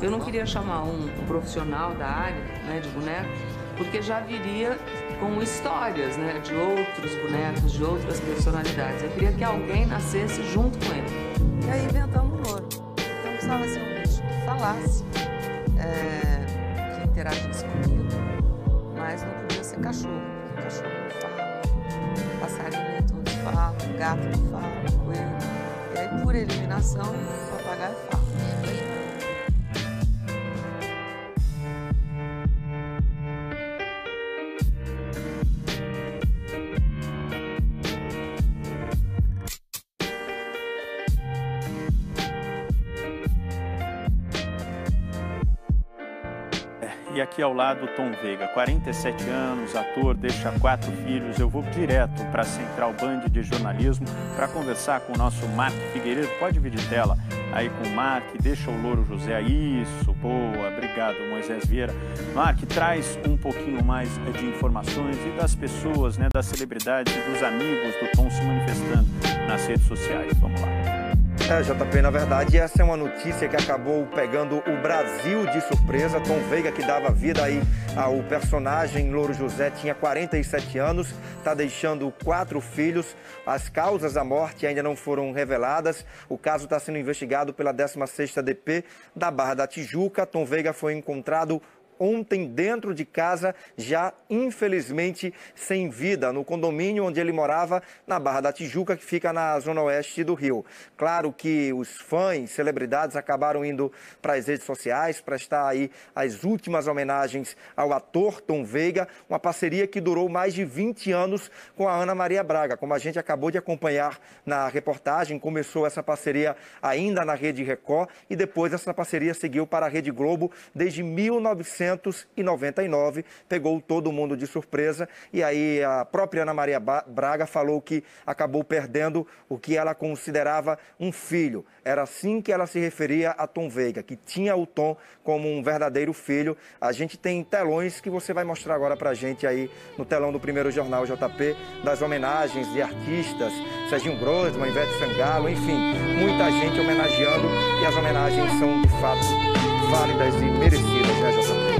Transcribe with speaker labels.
Speaker 1: Eu não queria chamar um, um profissional da área né, de boneco, porque já viria com histórias né, de outros bonecos, de outras personalidades. Eu queria que alguém nascesse junto com ele. E aí inventamos um louro. Então precisava ser um bicho que falasse, é, que interagisse comigo, mas não podia ser cachorro, porque cachorro não fala, passarinho nem todos falam, gato não fala, coelho. E aí, por eliminação, o papagaio
Speaker 2: E aqui ao lado, Tom Veiga, 47 anos, ator, deixa quatro filhos. Eu vou direto para a Central Band de Jornalismo para conversar com o nosso Mark Figueiredo. Pode de tela aí com o Mark, deixa o Louro José. Isso, boa, obrigado, Moisés Vieira. Mark, traz um pouquinho mais de informações e das pessoas, né, das celebridades e dos amigos do Tom se manifestando nas redes sociais. Vamos lá.
Speaker 3: É, JP, na verdade, essa é uma notícia que acabou pegando o Brasil de surpresa. Tom Veiga, que dava vida aí ao personagem Louro José, tinha 47 anos, está deixando quatro filhos. As causas da morte ainda não foram reveladas. O caso está sendo investigado pela 16ª DP da Barra da Tijuca. Tom Veiga foi encontrado ontem dentro de casa, já infelizmente sem vida, no condomínio onde ele morava, na Barra da Tijuca, que fica na zona oeste do Rio. Claro que os fãs, celebridades acabaram indo para as redes sociais prestar aí as últimas homenagens ao ator Tom Veiga, uma parceria que durou mais de 20 anos com a Ana Maria Braga. Como a gente acabou de acompanhar na reportagem, começou essa parceria ainda na Rede Record e depois essa parceria seguiu para a Rede Globo desde 1900 1999, pegou todo mundo de surpresa e aí a própria Ana Maria Braga falou que acabou perdendo o que ela considerava um filho. Era assim que ela se referia a Tom Veiga, que tinha o Tom como um verdadeiro filho. A gente tem telões que você vai mostrar agora pra gente aí no telão do primeiro jornal JP, das homenagens de artistas, Serginho Grossman, Ivete Sangalo, enfim, muita gente homenageando e as homenagens são de fato válidas e merecidas, né, JP?